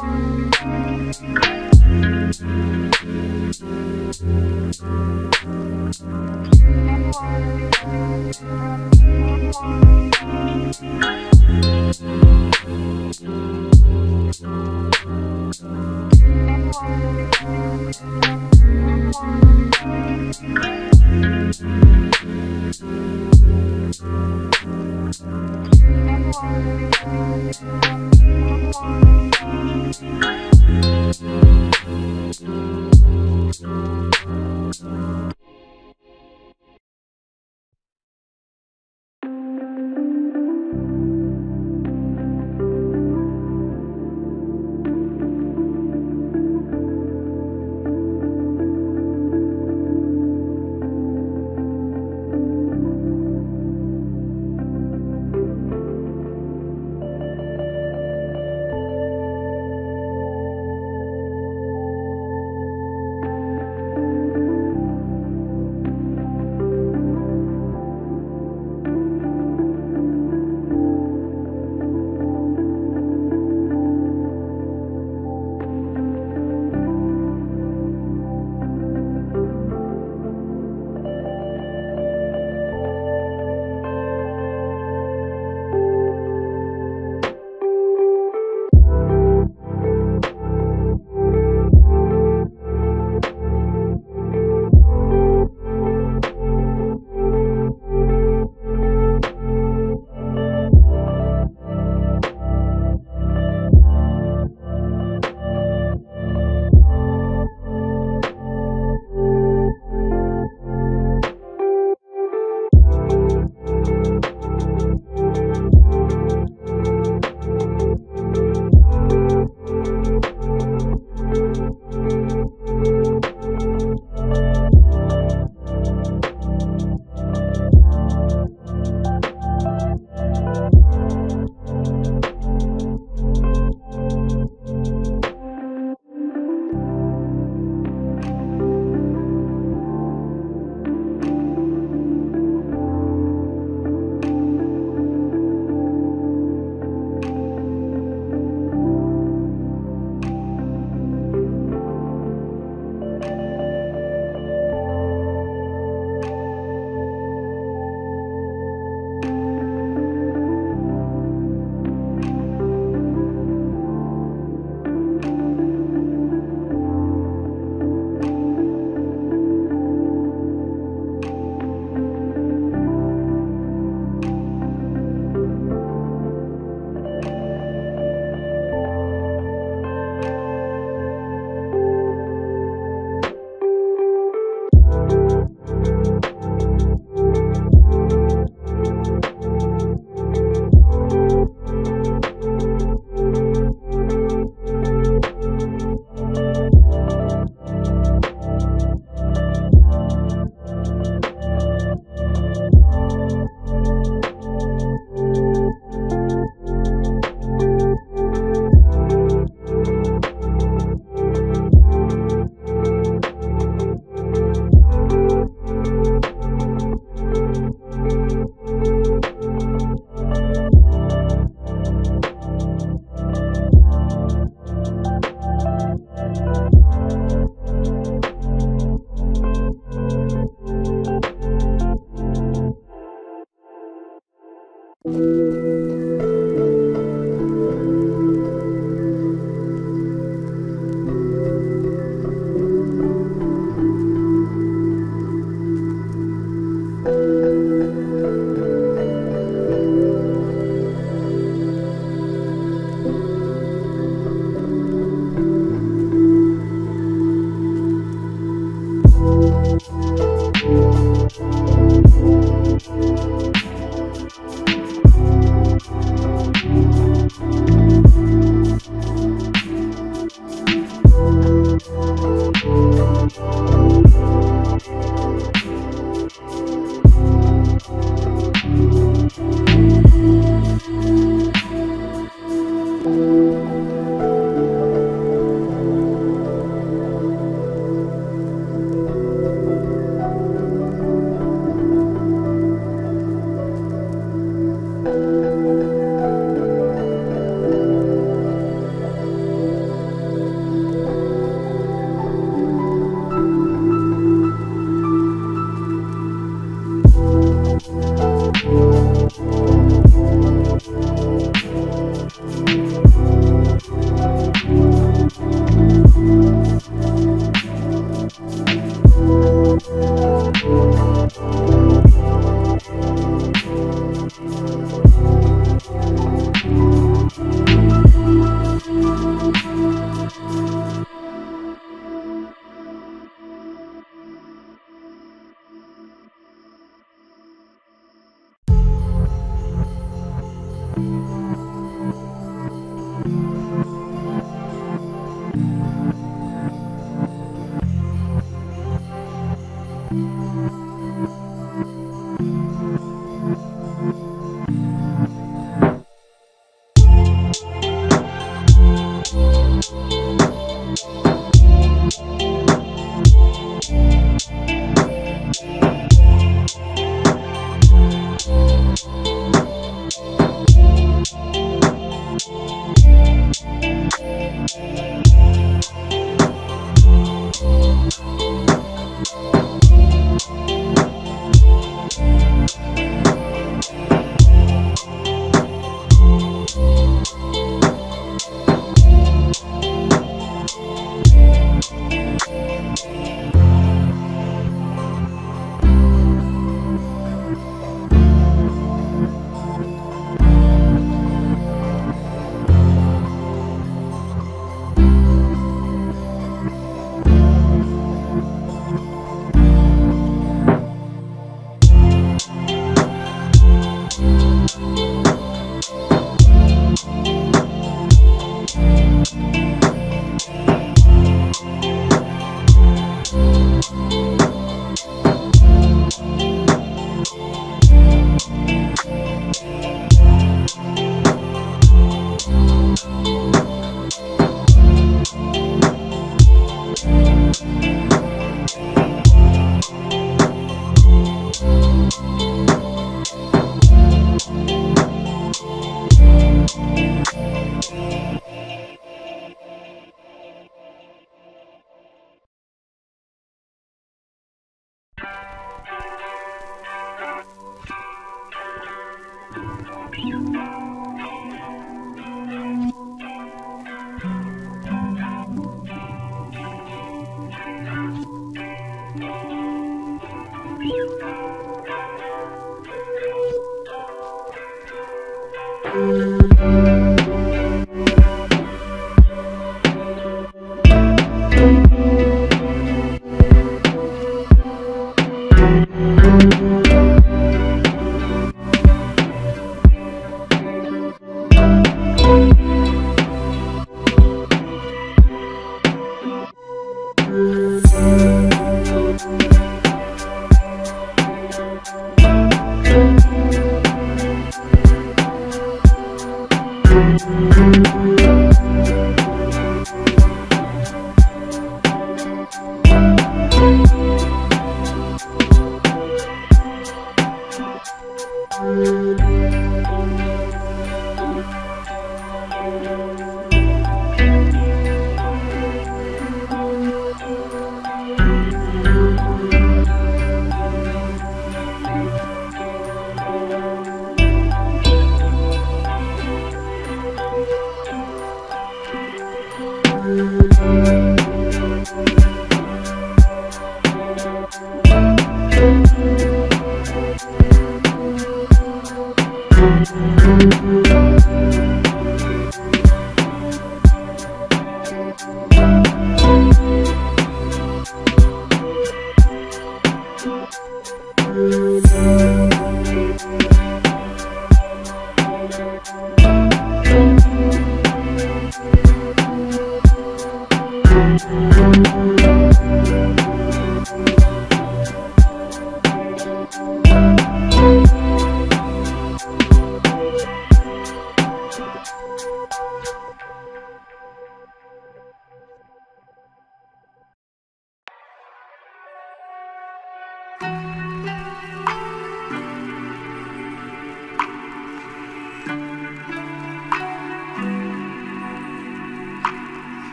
Thank you.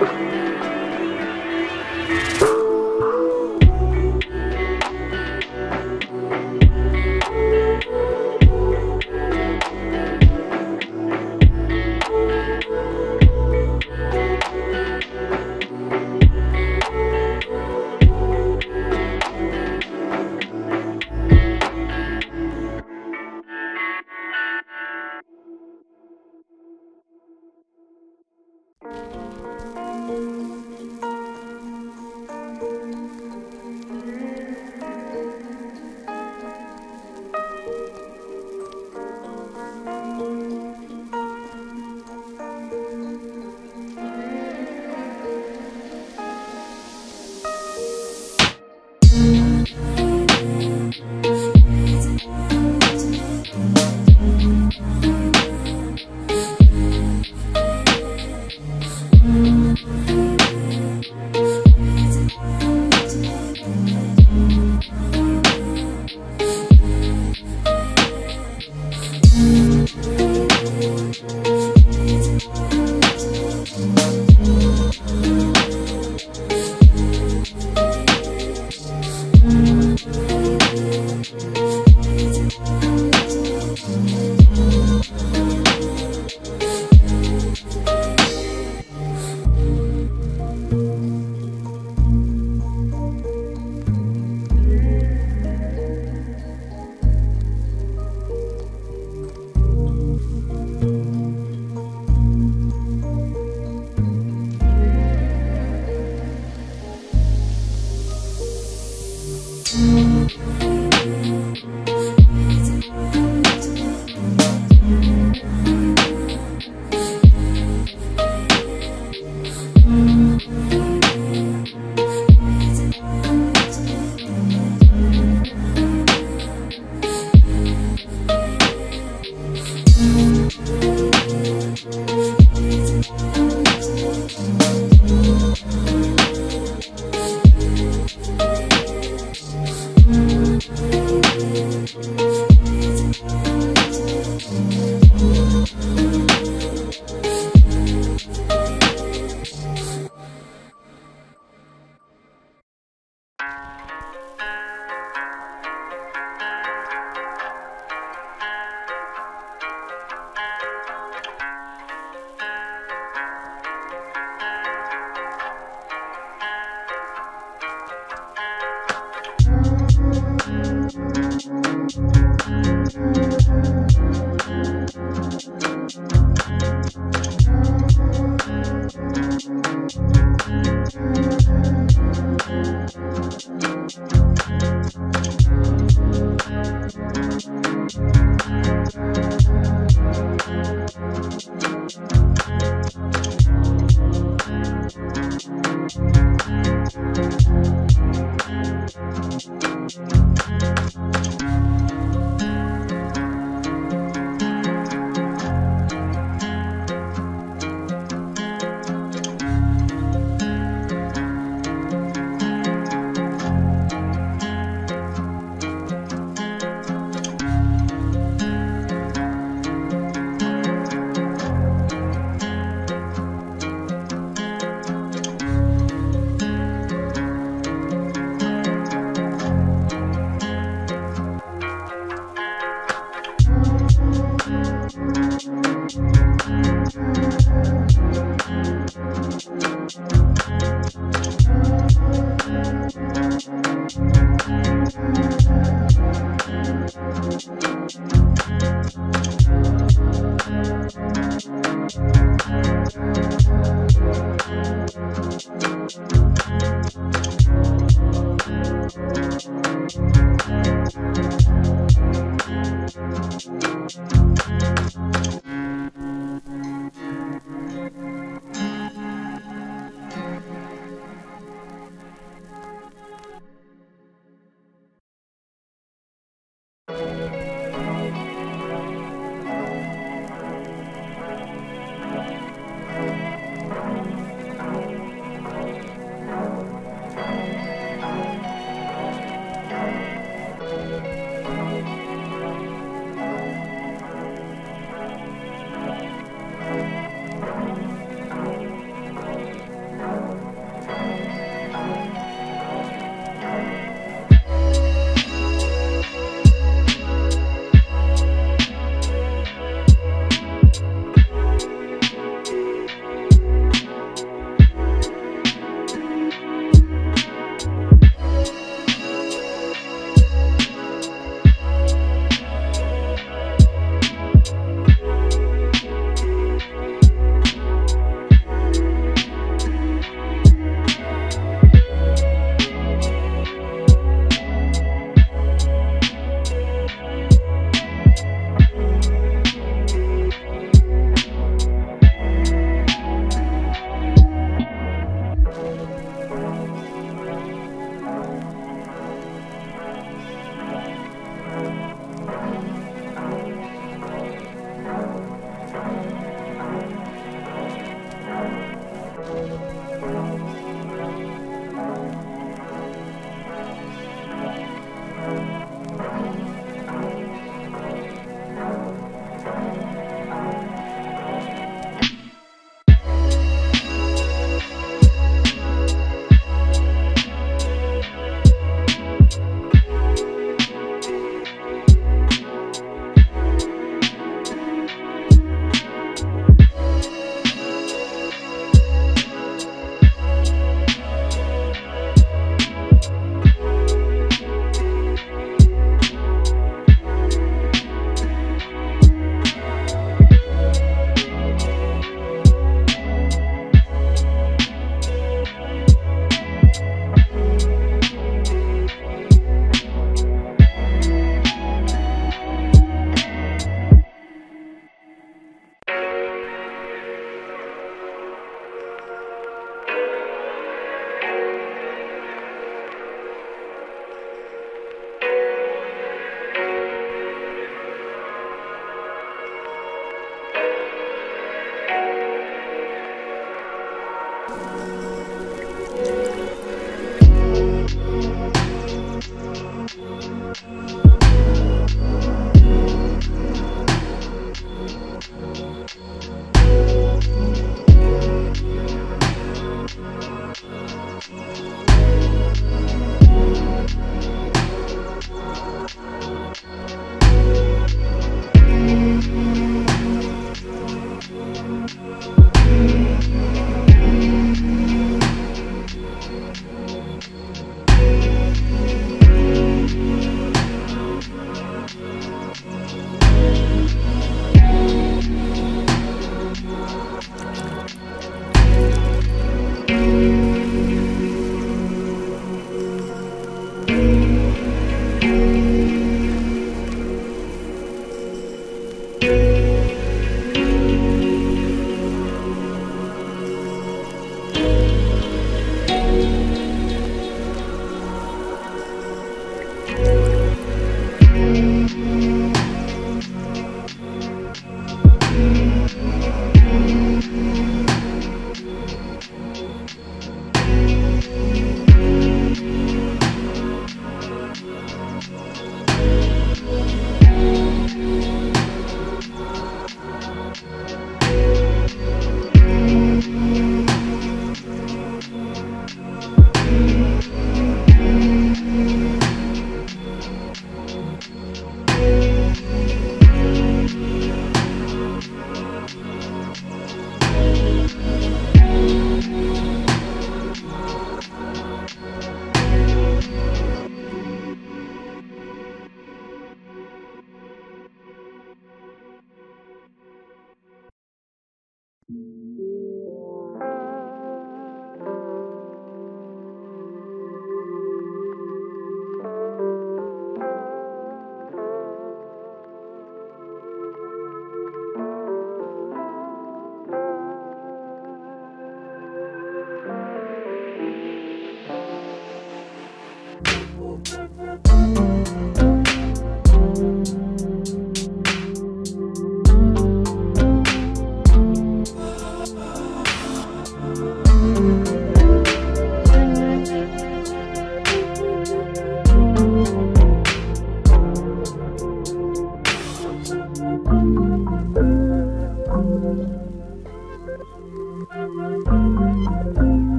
you. Thank you.